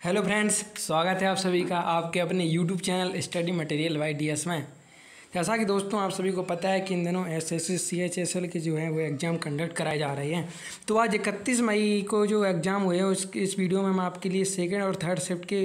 Hello friends, स्वागत है आप सभी का आपके अपने YouTube channel study material Y D S में। जैसा कि दोस्तों आप सभी को पता है कि इन दिनों S S C H S L के जो हैं, वो एग्ज़ाम कंडक्ट कराए जा रहे हैं। तो आज इकतीस मई को जो एग्ज़ाम हुए हैं, उस, इस वीडियो में हम आपके लिए सेकेंड और थर्ड शिफ्ट के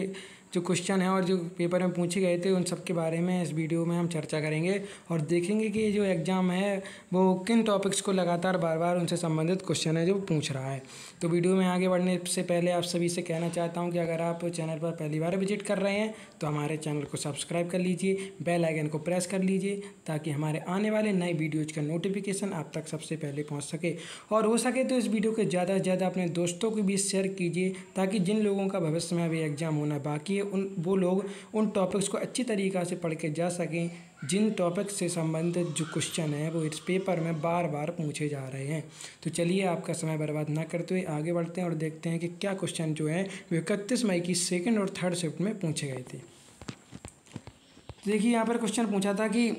जो क्वेश्चन हैं और जो पेपर में पूछे गए थे, उन सब के बारे में इस वीडियो में हम चर्चा करेंगे और देखेंगे कि जो एग्ज़ाम है, वो किन टॉपिक्स को लगातार बार बार उनसे संबंधित क्वेश्चन है जो पूछ रहा है। तो वीडियो में आगे बढ़ने से पहले आप सभी से कहना चाहता हूँ कि अगर आप चैनल पर पहली बार विज़िट कर रहे हैं तो हमारे चैनल को सब्सक्राइब कर लीजिए बेल आइकन को प्रेस कर लीजिए, ताकि हमारे आने वाले नए वीडियोज़ का नोटिफिकेशन आप तक सबसे पहले पहुँच सके। और हो सके तो इस वीडियो को ज़्यादा से ज़्यादा अपने दोस्तों के बीच शेयर कीजिए, ताकि जिन लोगों का भविष्य में अभी एग्ज़ाम होना बाकी है उन, वो लोग उन टॉपिक्स को अच्छी तरीक़ा से पढ़ के जा सकें, जिन टॉपिक से संबंधित जो क्वेश्चन है, वो इस पेपर में बार बार पूछे जा रहे हैं। तो चलिए आपका समय बर्बाद ना करते हुए आगे बढ़ते हैं और देखते हैं कि क्या क्वेश्चन जो है, वो इकतीस मई की सेकेंड और थर्ड शिफ्ट में पूछे गए थे। देखिए, यहाँ पर क्वेश्चन पूछा था कि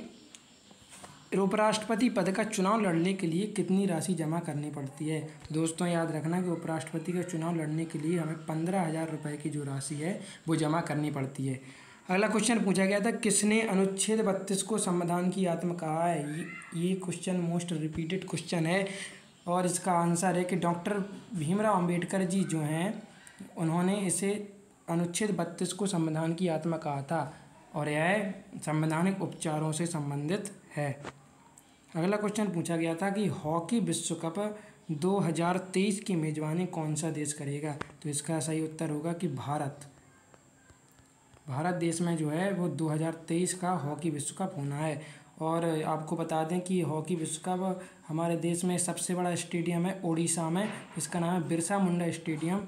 उपराष्ट्रपति पद का चुनाव लड़ने के लिए कितनी राशि जमा करनी पड़ती है? तो दोस्तों, याद रखना कि उपराष्ट्रपति का चुनाव लड़ने के लिए हमें पंद्रह हज़ार रुपये की जो राशि है, वो जमा करनी पड़ती है। अगला क्वेश्चन पूछा गया था, किसने अनुच्छेद बत्तीस को संविधान की आत्म कहा है? ये क्वेश्चन मोस्ट रिपीटेड क्वेश्चन है। और इसका आंसर है कि डॉक्टर भीमराव अंबेडकर जी जो हैं, उन्होंने इसे अनुच्छेद बत्तीस को संविधान की आत्मा कहा था। और यह संवैधानिक उपचारों से संबंधित है। अगला क्वेश्चन पूछा गया था कि हॉकी विश्व कप 2023 की मेज़बानी कौन सा देश करेगा? तो इसका सही उत्तर होगा कि भारत। भारत देश में जो है, वो 2023 का हॉकी विश्व कप होना है। और आपको बता दें कि हॉकी विश्व कप हमारे देश में सबसे बड़ा स्टेडियम है ओडिशा में। इसका नाम है बिरसा मुंडा स्टेडियम।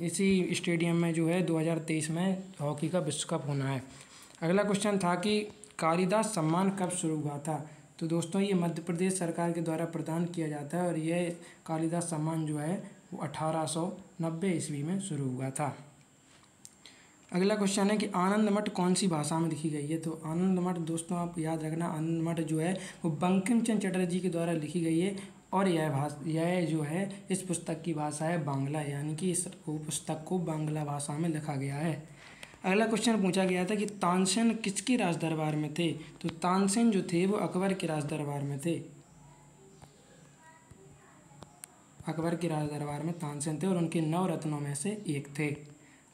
इसी स्टेडियम में जो है 2023 में हॉकी का विश्व कप होना है। अगला क्वेश्चन था कि कालिदास सम्मान कब शुरू हुआ था? तो दोस्तों, ये मध्य प्रदेश सरकार के द्वारा प्रदान किया जाता है और यह कालिदास सम्मान जो है, वो अठारह सौ नब्बे ईस्वी में शुरू हुआ था। अगला क्वेश्चन है कि आनंद मठ कौन सी भाषा में लिखी गई है? तो आनंद मठ, दोस्तों, आप याद रखना, आनंद मठ जो है, वो बंकिम चंद्र चटर्जी के द्वारा लिखी गई है और यह भाषा, यह जो है, इस पुस्तक की भाषा है बांग्ला, यानी कि इस पुस्तक को बांग्ला भाषा में लिखा गया है। अगला क्वेश्चन पूछा गया था कि तानसेन किसके राज दरबार में थे? तो तानसेन जो थे, वो अकबर के राज दरबार में थे। अकबर के राज दरबार में तानसेन थे और उनके नौ रत्नों में से एक थे।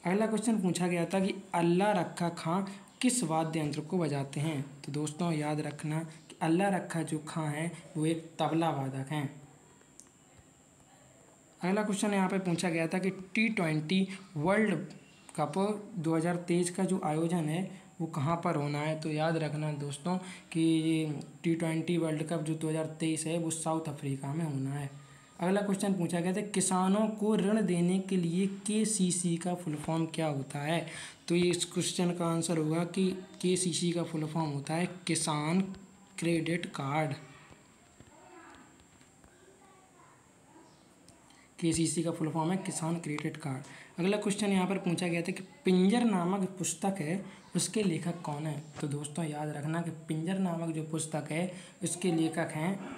अगला क्वेश्चन पूछा गया था कि अल्लाह रखा खां किस वाद्य यंत्र को बजाते हैं? तो दोस्तों, याद रखना कि अल्लाह रखा जो खां है, वो एक तबला वादक हैं। अगला क्वेश्चन यहाँ पे पूछा गया था कि टी ट्वेंटी वर्ल्ड कप 2023 का जो आयोजन है, वो कहाँ पर होना है? तो याद रखना दोस्तों कि टी ट्वेंटी वर्ल्ड कप जो 2023 है, वो साउथ अफ्रीका में होना है। अगला क्वेश्चन पूछा गया था, किसानों को ऋण देने के लिए के सी सी का फुल फॉर्म क्या होता है? तो ये इस क्वेश्चन का आंसर होगा कि के सी सी का फुल फॉर्म होता है किसान क्रेडिट कार्ड। के का फुल फॉर्म है, किसान क्रेडिट कार्ड। अगला क्वेश्चन यहाँ पर पूछा गया था कि पिंजर नामक पुस्तक है, उसके लेखक कौन है? तो दोस्तों, याद रखना कि पिंजर नामक जो पुस्तक है, उसके लेखक हैं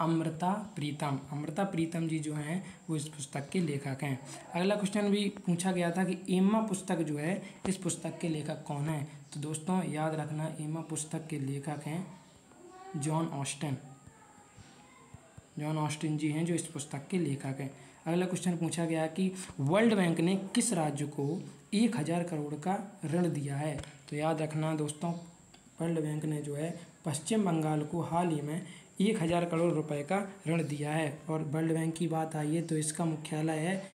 अमृता प्रीतम। अमृता प्रीतम जी जो हैं, वो इस पुस्तक के लेखक हैं। अगला क्वेश्चन भी पूछा गया था कि एमा पुस्तक जो है, इस पुस्तक के लेखक कौन है? तो दोस्तों, याद रखना एमा पुस्तक के लेखक हैं John Austin. John Austin ji हैं, जो इस पुस्तक के लेखक हैं। अगला क्वेश्चन पूछा गया कि वर्ल्ड बैंक ने किस राज्य को एक हज़ार करोड़ का ऋण दिया है? तो याद रखना दोस्तों, वर्ल्ड बैंक ने जो है, पश्चिम बंगाल को हाल ही में एक हज़ार करोड़ रुपए का ऋण दिया है। और वर्ल्ड बैंक की बात आई है तो इसका मुख्यालय है